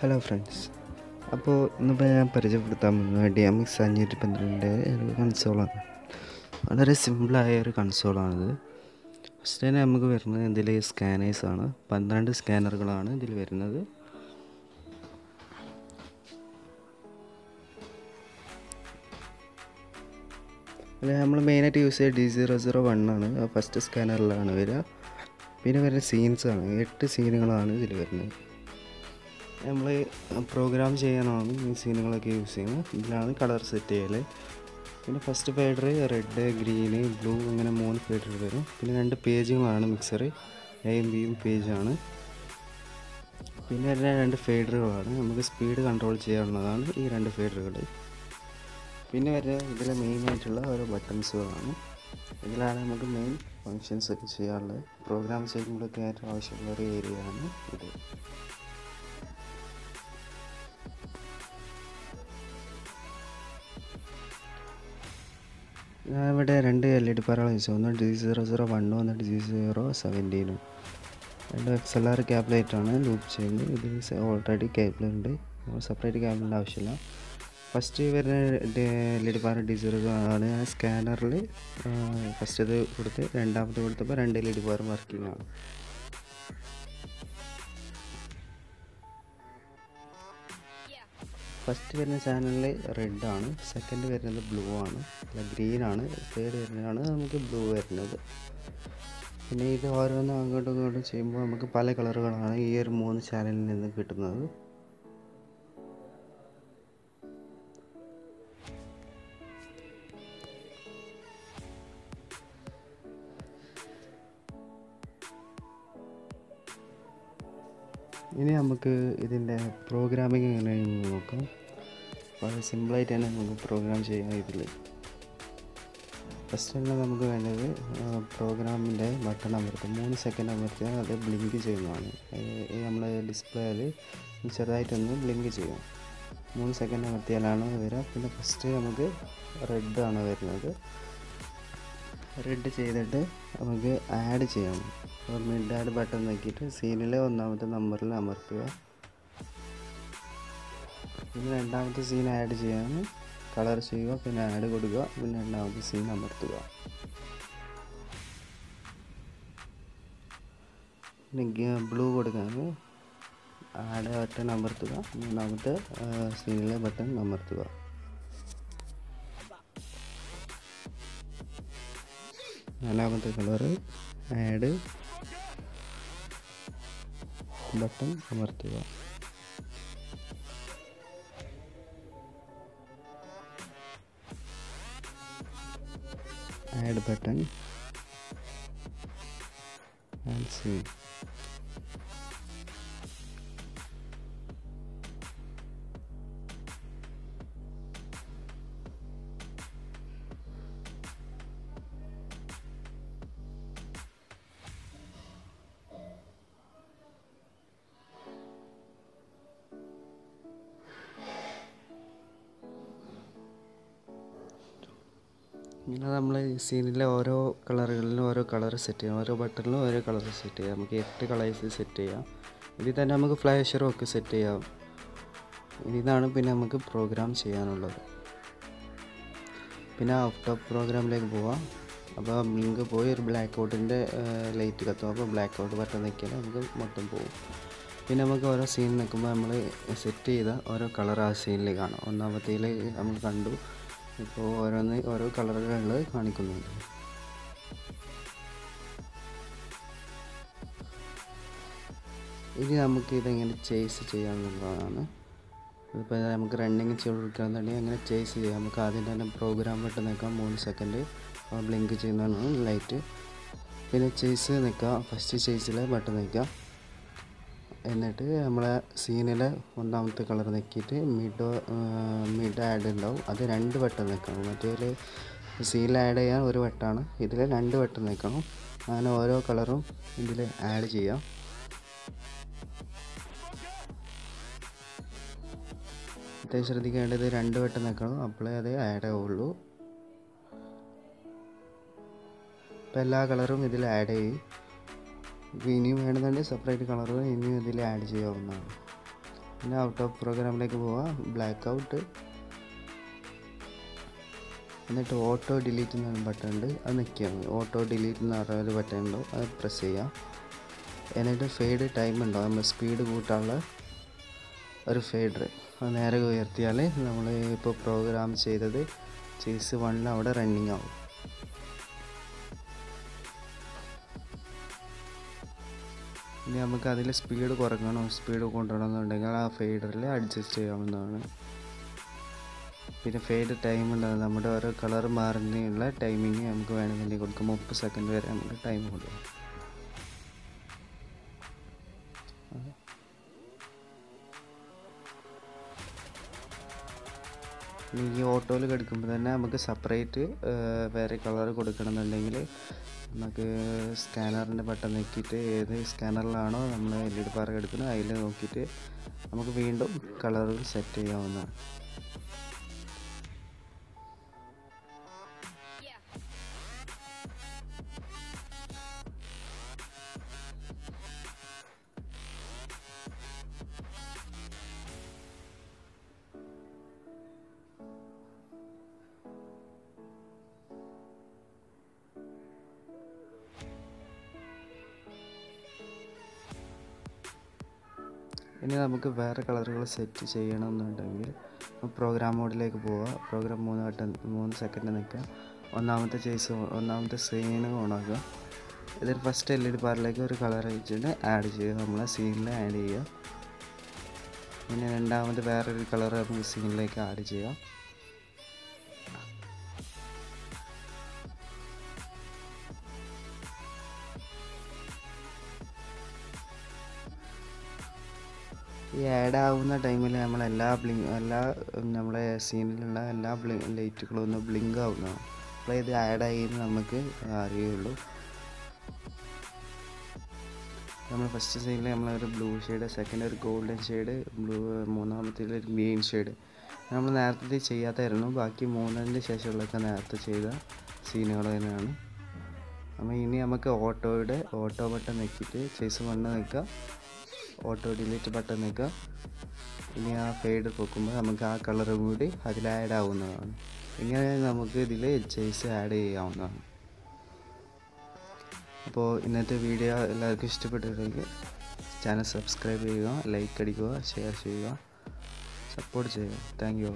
Hello friends അപ്പോൾ ഇന്നിപ്പോൾ ഞാൻ പരിചയപ്പെടുത്താൻ പോകുന്നത് ഡി എം എക്സ് അഞ്ഞൂറ്റി പന്ത്രണ്ടിന്റെ ഒരു കൺസോളാണ് വളരെ സിമ്പിളായ ഒരു കൺസോളാണിത് ഫസ്റ്റ് തന്നെ നമുക്ക് വരുന്നത് ഇതിൽ സ്കാനേഴ്സാണ് പന്ത്രണ്ട് സ്കാനറുകളാണ് ഇതിൽ വരുന്നത്. നമ്മൾ മെയിനായിട്ട് യൂസ് ചെയ്യുക ഡി സീറോ സീറോ വൺ ആണ്. ഫസ്റ്റ് സ്കാനറിലാണ് വരിക. പിന്നെ വരുന്ന സീൻസാണ് എട്ട് സീനുകളാണ് ഇതിൽ വരുന്നത്. നമ്മൾ പ്രോഗ്രാം ചെയ്യാനാണ് ഈ സീനുകളൊക്കെ യൂസ് ചെയ്യുന്നത്. ഇതിലാണ് കളർ സെറ്റ് ചെയ്യൽ പിന്നെ first fader red green blue അങ്ങനെ മൂന്ന് ഫേഡർ വരും. പിന്നെ രണ്ട് പേജുകളാണ് മിക്സർ എയും ബിയും പേജാണ് പിന്നെ എല്ലാ രണ്ട് ഫേഡറുകളാണ് നമുക്ക് സ്പീഡ് കൺട്രോൾ ചെയ്യാവുന്നതാണ് ഈ രണ്ട് ഫേഡറുകൾ പിന്നെ വരുന്ന ഇതിലെ മെയിനായിട്ടുള്ള ഓരോ ബട്ടൺസുകളാണ് ഇതിലാണ് നമുക്ക് മെയിൻ ഫങ്ഷൻസ് ഒക്കെ ചെയ്യാറുള്ളത് പ്രോഗ്രാം ചെയ്യുമ്പോഴൊക്കെ ആയിട്ട് ആവശ്യമുള്ള ഒരു ഏരിയ ആണ് ഇത്. ഇവിടെ രണ്ട് എൽ ഇ ഡി പാറകൾ യൂസ് ഒന്ന് ഡി സീറോ സീറോ വണ്ണും ഒന്ന് ഡി സീറോ സെവന്റീനും രണ്ട് എക്സ് എൽ ആർ ക്യാബിലേറ്റാണ് ലൂപ്പ് ചെയ്യുന്നത് ഇത് ഓൾറെഡി കേബിൾ ഉണ്ട്. സെപ്പറേറ്റ് ക്യാബിളിന്റെ ആവശ്യമില്ല. ഫസ്റ്റ് വരുന്ന L E D bar D zero ആണ്. സ്കാനറിൽ ഫസ്റ്റ് ഇത് കൊടുത്ത് രണ്ടാമത് കൊടുത്തപ്പോൾ രണ്ട് എൽ ഇ ഡി പാറും വർക്കിംഗ് ആണ്. ഫസ്റ്റ് വരുന്ന ചാനലിൽ റെഡ് ആണ് സെക്കൻഡ് വരുന്നത് ബ്ലൂ ആണ് അല്ല ഗ്രീൻ ആണ് തേർഡ് വരുന്നതാണ് നമുക്ക് ബ്ലൂ വരുന്നത്. പിന്നെ ഇത് ഓരോന്നും അങ്ങോട്ടും ഇങ്ങോട്ടും ചെയ്യുമ്പോൾ നമുക്ക് പല കളറുകളാണ് ഈ ഒരു മൂന്ന് ചാനലിൽ നിന്ന് കിട്ടുന്നത്. ഇനി നമുക്ക് ഇതിന്റെ പ്രോഗ്രാമിംഗ് എങ്ങനെയാണെന്ന് നോക്കാം. വളരെ സിമ്പിളായിട്ട് തന്നെ നമുക്ക് പ്രോഗ്രാം ചെയ്യാം ഇതിൽ ഫസ്റ്റ് തന്നെ നമുക്ക് വേണ്ടത് പ്രോഗ്രാമിന്റെ ബട്ടൺ അമർത്തും മൂന്ന് സെക്കൻഡ് അമർത്തിയാൽ അത് ബ്ലിങ്ക് ചെയ്യുന്നതാണ്. നമ്മൾ ഡിസ്പ്ലേയിൽ ചെറുതായിട്ടൊന്ന് ബ്ലിങ്ക് ചെയ്യും. മൂന്ന് സെക്കൻഡ് അമർത്തിയാലാണ് വരിക. പിന്നെ ഫസ്റ്റ് നമുക്ക് റെഡ് ആണ് വരുന്നത്. റെഡ് ചെയ്തിട്ട് നമുക്ക് ആഡ് അപ്പോൾ മിഡ് ആഡ് ബട്ടൺ നോക്കിയിട്ട് സീനിലെ ഒന്നാമത്തെ നമ്പറിൽ അമർത്തുക. പിന്നെ രണ്ടാമത്തെ സീൻ ആഡ് ചെയ്യാൻ കളർ ചെയ്യുക പിന്നെ ആഡ് കൊടുക്കുക പിന്നെ രണ്ടാമത്തെ സീൻ അമർത്തുക. പിന്നെ ബ്ലൂ കൊടുക്കാൻ ആഡ് ബട്ടൺ അമർത്തുക മൂന്നാമത്തെ സീനിലെ ബട്ടൺ അമർത്തുക. നാലാമത്തെ കളറ് ആഡ് ബട്ടൺ അമർത്തുക ആഡ് ബട്ടൺ ആൻഡ് സീ ഇങ്ങനെ നമ്മൾ സീനിലെ ഓരോ കളറുകളിലും ഓരോ കളർ സെറ്റ് ചെയ്യാം. ഓരോ ബട്ടണിലും ഓരോ കളർ സെറ്റ് ചെയ്യാം. നമുക്ക് എട്ട് കളേഴ്സ് സെറ്റ് ചെയ്യാം. ഇതിൽ തന്നെ നമുക്ക് ഫ്ലാഷറും ഒക്കെ സെറ്റ് ചെയ്യാം. ഇതാണ് പിന്നെ നമുക്ക് പ്രോഗ്രാം ചെയ്യാനുള്ളത്. പിന്നെ ആഫ്റ്റർ പ്രോഗ്രാമിലേക്ക് പോവാം. അപ്പോൾ ലിങ്ക് പോയി. ഒരു ബ്ലാക്ക് ഔട്ടിന്റെ ലൈറ്റ് കത്തും. അപ്പോൾ ബ്ലാക്ക് ഔട്ട് ബട്ടൺ നിൽക്കിയാൽ നമുക്ക് മൊത്തം പോകും പിന്നെ നമുക്ക് ഓരോ സീൻ നിൽക്കുമ്പോൾ നമ്മൾ സെറ്റ് ചെയ്ത ഓരോ കളർ ആ സീനിൽ കാണാം. ഒന്നാമത്തേൽ നമ്മൾ കണ്ടു. ഇപ്പോൾ ഓരോന്ന് ഓരോ കളറുകളിൽ കാണിക്കുന്നുണ്ട്. ഇനി നമുക്ക് ഇതെങ്ങനെ ചേസ് ചെയ്യാമെന്നുള്ളതാണ് ഇപ്പോൾ നമുക്ക് റണ്ണിങ് ചെയ്ത് കൊടുക്കുകയാണെന്നുണ്ടെങ്കിൽ അങ്ങനെ ചേസ് ചെയ്യാം. നമുക്ക് ആദ്യം തന്നെ പ്രോഗ്രാം ബട്ടൺ നിൽക്കാം. മൂന്ന് സെക്കൻഡ് ബ്ലിങ്ക് ചെയ്യുന്നതാണ് ലൈറ്റ് പിന്നെ ചേസ് നിൽക്കുക ഫസ്റ്റ് ചേസിലെ ബട്ടൺ നിൽക്കുക എന്നിട്ട് നമ്മളെ സീനിലെ ഒന്നാമത്തെ കളർ നിൽക്കിയിട്ട് മിഡ് മിഡ് ആഡ് ഉണ്ടാവും. അത് രണ്ട് വട്ടം നിൽക്കണം. മറ്റേ സീനിൽ ആഡ് ചെയ്യാൻ ഒരു വട്ടമാണ് ഇതിൽ രണ്ട് വട്ടം നിൽക്കണം. അങ്ങനെ ഓരോ കളറും ഇതിൽ ആഡ് ചെയ്യാം. അത്യാവശ്യം ശ്രദ്ധിക്കേണ്ടത് രണ്ട് വട്ടം നിൽക്കണം. അപ്പോഴേ അത് ആഡ് ആവുള്ളൂ. ഇപ്പോൾ എല്ലാ കളറും ഇതിൽ ആഡ് ചെയ്യും. ഇപ്പോൾ ഇനിയും വേണമെന്നുണ്ടെങ്കിൽ സെപ്പറേറ്റ് കളറുകൾ ഇനിയും ഇതിൽ ആഡ് ചെയ്യാവുന്നതാണ്. പിന്നെ ഔട്ട് ഓഫ് പ്രോഗ്രാമിലേക്ക് പോവാം. ബ്ലാക്ക് ഔട്ട് എന്നിട്ട് ഓട്ടോ ഡിലീറ്റ് എന്ന ബട്ടൺ ഉണ്ട്. അത് നിൽക്കുക ഓട്ടോ ഡിലീറ്റ് എന്ന് പറഞ്ഞ ഒരു ബട്ടൺ ഉണ്ടോ? അത് പ്രസ് ചെയ്യാം. എന്നിട്ട് ഫെയ്ഡ് ടൈം ഉണ്ടോ? നമ്മൾ സ്പീഡ് കൂട്ടാനുള്ള ഒരു ഫെയ്ഡർ അത് നേരെ ഉയർത്തിയാൽ നമ്മൾ ഇപ്പോൾ പ്രോഗ്രാം ചെയ്തത് ചേസ് വണ്ണിൽ അവിടെ റണ്ണിങ് ആവും. ഇനി നമുക്ക് അതിൽ സ്പീഡ് കുറയ്ക്കണം. സ്പീഡ് കൊണ്ടുവരണമെന്നുണ്ടെങ്കിൽ ആ ഫെയ്ഡറിൽ അഡ്ജസ്റ്റ് ചെയ്യാവുന്നതാണ്. പിന്നെ ഫെയ്ഡ് ടൈം ഉണ്ടാകും നമ്മുടെ ഓരോ കളർ മാറുന്നതിനുള്ള ടൈമിങ് നമുക്ക് വേണമെങ്കിൽ കൊടുക്കും. മുപ്പത് സെക്കൻഡ് വരെ നമുക്ക് ടൈം കൊടുക്കാം. ഈ ഓട്ടോയിൽ കിടക്കുമ്പോൾ തന്നെ നമുക്ക് സെപ്പറേറ്റ് വേറെ കളർ കൊടുക്കണമെന്നുണ്ടെങ്കിൽ നമുക്ക് സ്കാനറിന്റെ ബട്ടൺ നോക്കിയിട്ട് ഏത് സ്കാനറിലാണോ നമ്മൾ എൽ ഇ ഡി പാർക്ക് എടുക്കുന്നത് അതിൽ നോക്കിയിട്ട് നമുക്ക് വീണ്ടും കളറുകൾ സെറ്റ് ചെയ്യാവുന്നതാണ്. ഇനി നമുക്ക് വേറെ കളറുകൾ സെറ്റ് ചെയ്യണമെന്നുണ്ടെങ്കിൽ പ്രോഗ്രാം മോഡിലേക്ക് പോവുക പ്രോഗ്രാം മൂന്ന് വട്ടം മൂന്ന് സെക്കൻഡ് നിൽക്കുക ഒന്നാമത്തെ ചേസ് ഒന്നാമത്തെ സീന് ഓണാക്കുക ഇതിൽ ഫസ്റ്റ് എൽ ഇ ഡി ബാറിലേക്ക് ഒരു കളർ വെച്ചിട്ട് ആഡ് ചെയ്യുക. നമ്മൾ സീനിൽ ആഡ് ചെയ്യുക. പിന്നെ രണ്ടാമത് വേറൊരു കളർ നമുക്ക് സീനിലേക്ക് ആഡ് ചെയ്യാം. ഈ ആഡ് ആവുന്ന ടൈമിൽ നമ്മൾ എല്ലാ ബ്ലിങ് എല്ലാ നമ്മളെ സീനിലുള്ള എല്ലാ ബ്ലി ലൈറ്റുകളും ഒന്ന് ബ്ലിങ്ക് ആവുന്നതാണ് അപ്പോൾ ഇത് ആഡ് ആയി എന്ന് നമുക്ക് അറിയുള്ളൂ. നമ്മൾ ഫസ്റ്റ് സീനിൽ നമ്മളൊരു ബ്ലൂ ഷെയ്ഡ് സെക്കൻഡ് ഒരു ഗോൾഡൻ ഷെയ്ഡ് ബ്ലൂ മൂന്നാമത്തെ ഒരു ഗ്രീൻ ഷെയ്ഡ് നമ്മൾ നേരത്തെ ചെയ്യാത്തായിരുന്നു. ബാക്കി മൂന്നിന്റെ ശേഷമുള്ളതൊക്കെ നേരത്തെ ചെയ്ത സീനുകൾ തന്നെയാണ്. അപ്പോൾ ഇനി നമുക്ക് ഓട്ടോയുടെ ഓട്ടോ ബട്ടൺ നിൽക്കിയിട്ട് ചേസ് വണ്ണ് നിൽക്കുക ഓട്ടോ ഡിലീറ്റ് ബട്ടൺ നിൽക്കുക ഇനി ആ ഫെയ്ഡ് പൊക്കുമ്പോൾ നമുക്ക് ആ കളറും കൂടി അതിൽ ആഡ് ആവുന്നതാണ്. ഇങ്ങനെ നമുക്ക് ഇതിൽ ചേസ് ആഡ് ചെയ്യാവുന്നതാണ്. അപ്പോൾ ഇന്നത്തെ വീഡിയോ എല്ലാവർക്കും ഇഷ്ടപ്പെട്ടിട്ടുണ്ടെങ്കിൽ ചാനൽ സബ്സ്ക്രൈബ് ചെയ്യുക ലൈക്ക് അടിക്കുക ഷെയർ ചെയ്യുക സപ്പോർട്ട് ചെയ്യുക. Thank you